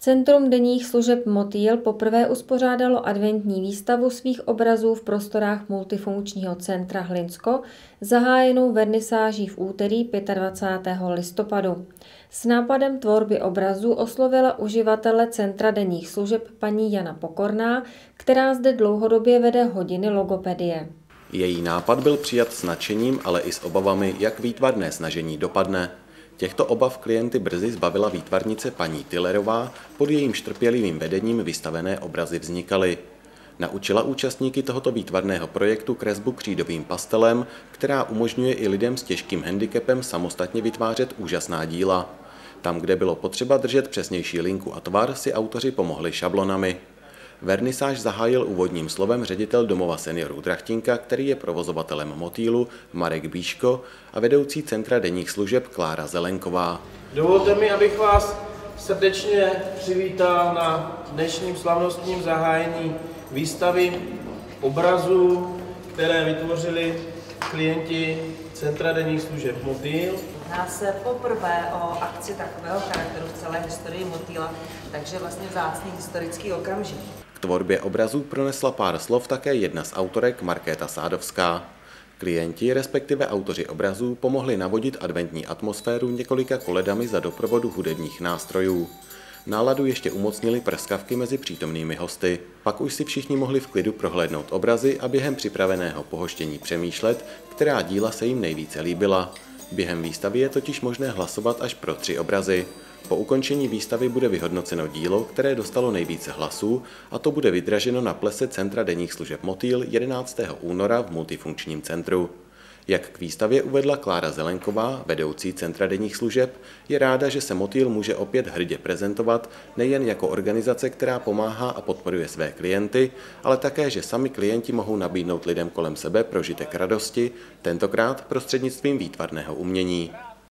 Centrum denních služeb Motýl poprvé uspořádalo adventní výstavu svých obrazů v prostorách multifunkčního centra Hlinsko, zahájenou vernisáží v úterý 25. listopadu. S nápadem tvorby obrazů oslovila uživatele Centra denních služeb paní Jana Pokorná, která zde dlouhodobě vede hodiny logopedie. Její nápad byl přijat s nadšením, ale i s obavami, jak výtvarné snažení dopadne. Těchto obav klienty brzy zbavila výtvarnice paní Tillerová, pod jejím štrpělivým vedením vystavené obrazy vznikaly. Naučila účastníky tohoto výtvarného projektu kresbu křídovým pastelem, která umožňuje i lidem s těžkým handicapem samostatně vytvářet úžasná díla. Tam, kde bylo potřeba držet přesnější linku a tvar, si autoři pomohli šablonami. Vernisáž zahájil úvodním slovem ředitel domova seniorů Drachtinka, který je provozovatelem motýlu, Marek Bíško a vedoucí centra denních služeb Klára Zelenková. Dovolte mi, abych vás srdečně přivítal na dnešním slavnostním zahájení výstavy obrazů, které vytvořili klienti Centra denních služeb Motýl. Jedná se poprvé o akci takového charakteru v celé historii Motýla, takže vlastně vzácný historický okamžik. Tvorbě obrazů pronesla pár slov také jedna z autorek Markéta Sádovská. Klienti, respektive autoři obrazů, pomohli navodit adventní atmosféru několika koledami za doprovodu hudebních nástrojů. Náladu ještě umocnili prskavky mezi přítomnými hosty. Pak už si všichni mohli v klidu prohlédnout obrazy a během připraveného pohoštění přemýšlet, která díla se jim nejvíce líbila. Během výstavy je totiž možné hlasovat až pro tři obrazy. Po ukončení výstavy bude vyhodnoceno dílo, které dostalo nejvíce hlasů a to bude vydraženo na plese Centra denních služeb Motýl 11. února v multifunkčním centru. Jak k výstavě uvedla Klára Zelenková, vedoucí Centra denních služeb, je ráda, že se Motýl může opět hrdě prezentovat nejen jako organizace, která pomáhá a podporuje své klienty, ale také, že sami klienti mohou nabídnout lidem kolem sebe prožitek radosti, tentokrát prostřednictvím výtvarného umění.